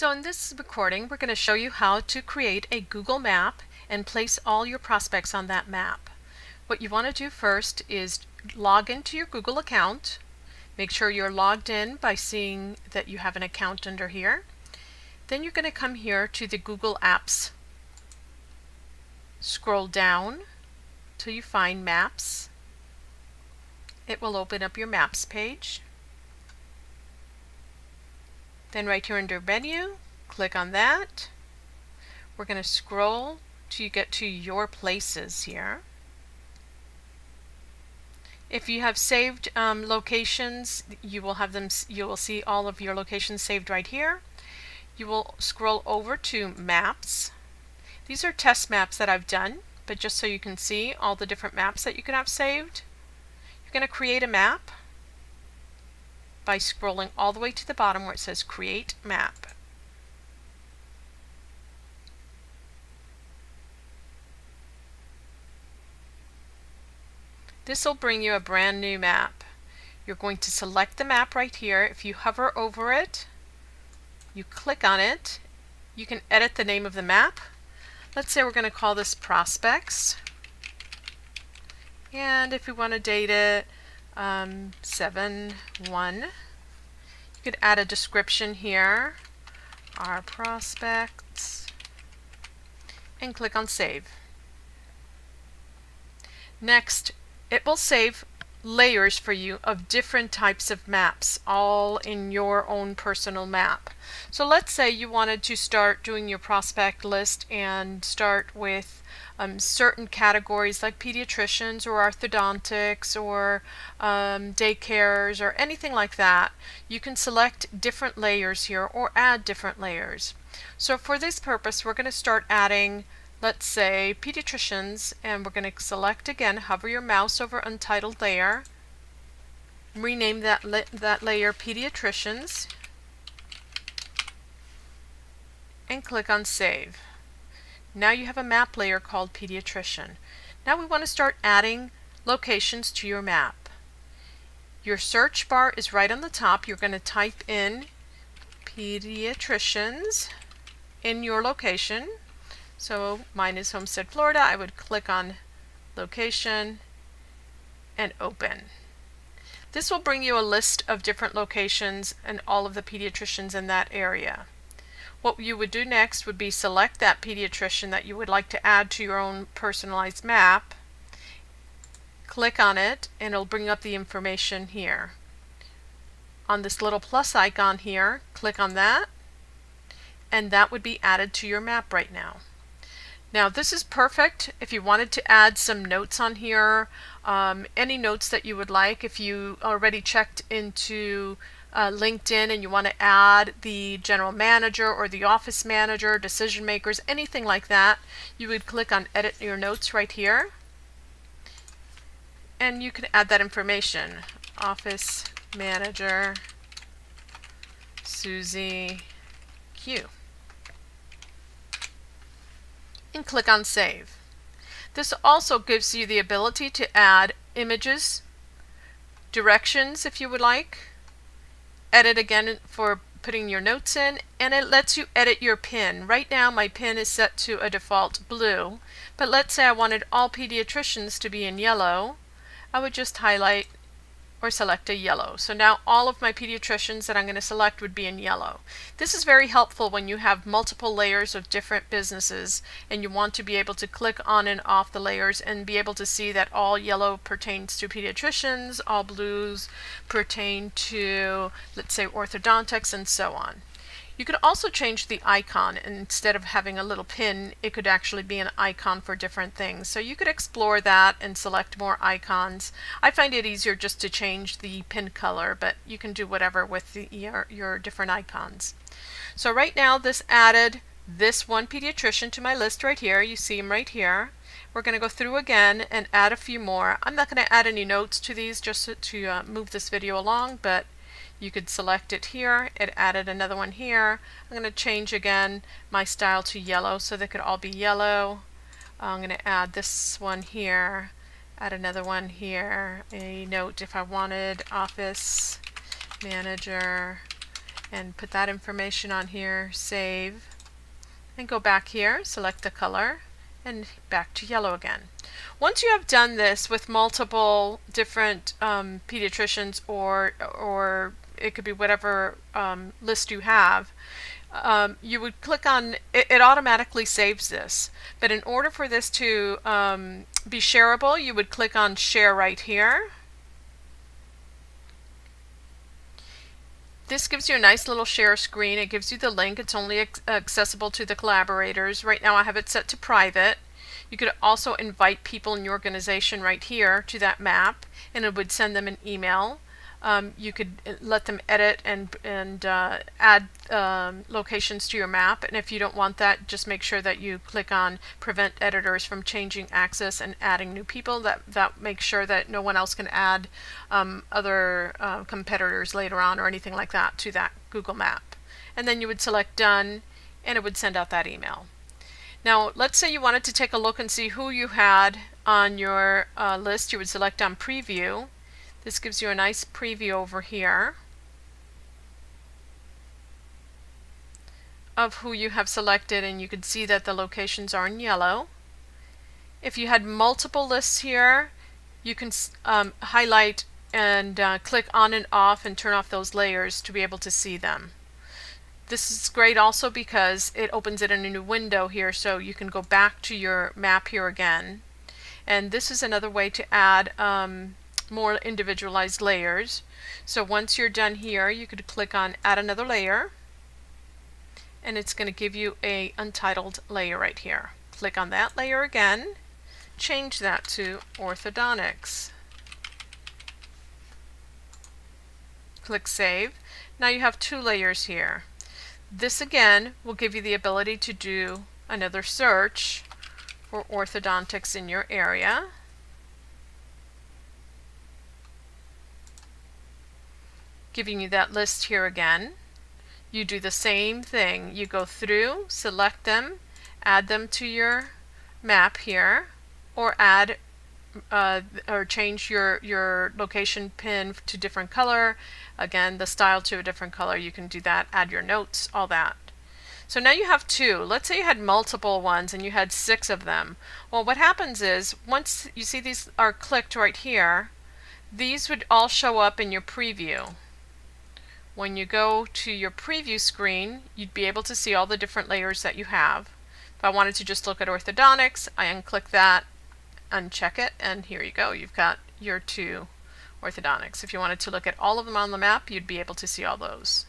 So in this recording, we're going to show you how to create a Google map and place all your prospects on that map. What you want to do first is log into your Google account. Make sure you're logged in by seeing that you have an account under here. Then you're going to come here to the Google Apps. Scroll down till you find Maps. It will open up your Maps page. Then right here under menu, click on that. We're going to scroll till you get to your places here. If you have saved um, locations, you will have them. You will see all of your locations saved right here. You will scroll over to Maps. These are test maps that I've done, but just so you can see all the different maps that you can have saved. You're going to create a map by scrolling all the way to the bottom where it says Create Map. This will bring you a brand new map. You're going to select the map right here. If you hover over it, you click on it, you can edit the name of the map. Let's say we're going to call this Prospects. And if we want to date it um, 7 1. You could add a description here, our prospects, and click on Save. Next, it will save layers for you of different types of maps all in your own personal map. So let's say you wanted to start doing your prospect list and start with um, certain categories like pediatricians or orthodontics or um, daycares or anything like that. You can select different layers here or add different layers. So for this purpose we're going to start adding let's say pediatricians and we're going to select again hover your mouse over untitled layer rename that, la that layer pediatricians and click on save now you have a map layer called pediatrician now we want to start adding locations to your map your search bar is right on the top you're going to type in pediatricians in your location so mine is Homestead, Florida. I would click on location and open. This will bring you a list of different locations and all of the pediatricians in that area. What you would do next would be select that pediatrician that you would like to add to your own personalized map. Click on it and it'll bring up the information here. On this little plus icon here, click on that and that would be added to your map right now. Now this is perfect if you wanted to add some notes on here, um, any notes that you would like. If you already checked into uh, LinkedIn and you want to add the general manager or the office manager, decision makers, anything like that, you would click on edit your notes right here. And you can add that information. Office manager, Susie Q and click on Save. This also gives you the ability to add images, directions if you would like, edit again for putting your notes in, and it lets you edit your pin. Right now my pin is set to a default blue, but let's say I wanted all pediatricians to be in yellow. I would just highlight or select a yellow. So now all of my pediatricians that I'm going to select would be in yellow. This is very helpful when you have multiple layers of different businesses and you want to be able to click on and off the layers and be able to see that all yellow pertains to pediatricians, all blues pertain to, let's say, orthodontics, and so on. You could also change the icon instead of having a little pin it could actually be an icon for different things. So you could explore that and select more icons. I find it easier just to change the pin color but you can do whatever with the, your, your different icons. So right now this added this one pediatrician to my list right here. You see him right here. We're going to go through again and add a few more. I'm not going to add any notes to these just to, uh, move this video along but you could select it here. It added another one here. I'm going to change again my style to yellow so they could all be yellow. I'm going to add this one here, add another one here, a note if I wanted office manager and put that information on here, save, and go back here, select the color, and back to yellow again. Once you have done this with multiple different um, pediatricians or, or it could be whatever um, list you have, um, you would click on, it, it, automatically saves this. But in order for this to um, be shareable, you would click on share right here. This gives you a nice little share screen. It gives you the link. It's only accessible to the collaborators. Right now I have it set to private. You could also invite people in your organization right here to that map and it would send them an email. Um, you could uh, let them edit and, and uh, add um, locations to your map and if you don't want that just make sure that you click on prevent editors from changing access and adding new people. That that makes sure that no one else can add um, other uh, competitors later on or anything like that to that Google map. And then you would select done and it would send out that email. Now let's say you wanted to take a look and see who you had on your uh, list. You would select on preview this gives you a nice preview over here of who you have selected and you can see that the locations are in yellow. If you had multiple lists here, you can um, highlight and uh, click on and off and turn off those layers to be able to see them. This is great also because it opens it in a new window here so you can go back to your map here again. And this is another way to add um, more individualized layers. So once you're done here, you could click on add another layer and it's going to give you a untitled layer right here. Click on that layer again, change that to orthodontics. Click Save. Now you have two layers here. This again will give you the ability to do another search for orthodontics in your area. Giving you that list here again. You do the same thing. You go through, select them, add them to your map here, or add uh, or change your, your location pin to different color. Again, the style to a different color. You can do that, add your notes, all that. So now you have two. Let's say you had multiple ones and you had six of them. Well, what happens is once you see these are clicked right here, these would all show up in your preview. When you go to your preview screen, you'd be able to see all the different layers that you have. If I wanted to just look at orthodontics, I unclick that, uncheck it, and here you go. You've got your two orthodontics. If you wanted to look at all of them on the map, you'd be able to see all those.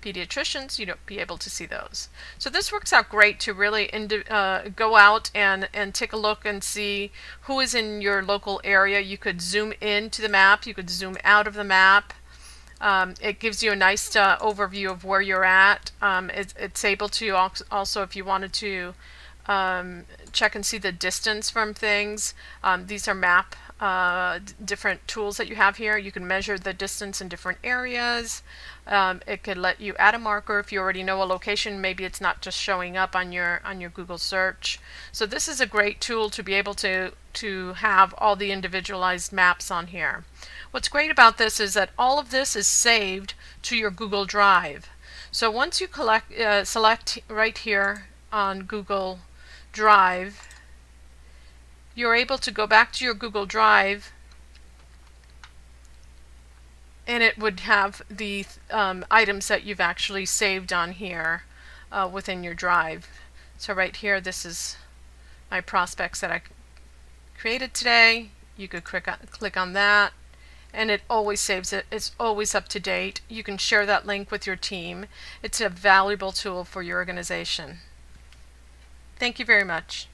Pediatricians, you'd be able to see those. So this works out great to really uh, go out and, and take a look and see who is in your local area. You could zoom in to the map, you could zoom out of the map, um, it gives you a nice uh, overview of where you're at. Um, it, it's able to also, if you wanted to um, check and see the distance from things, um, these are map uh, different tools that you have here. You can measure the distance in different areas. Um, it could let you add a marker if you already know a location. Maybe it's not just showing up on your on your Google search. So this is a great tool to be able to to have all the individualized maps on here. What's great about this is that all of this is saved to your Google Drive. So once you collect, uh, select right here on Google Drive, you're able to go back to your Google Drive and it would have the um, items that you've actually saved on here uh, within your drive. So right here, this is my prospects that I created today. You could click on, click on that and it always saves it. It's always up to date. You can share that link with your team. It's a valuable tool for your organization. Thank you very much.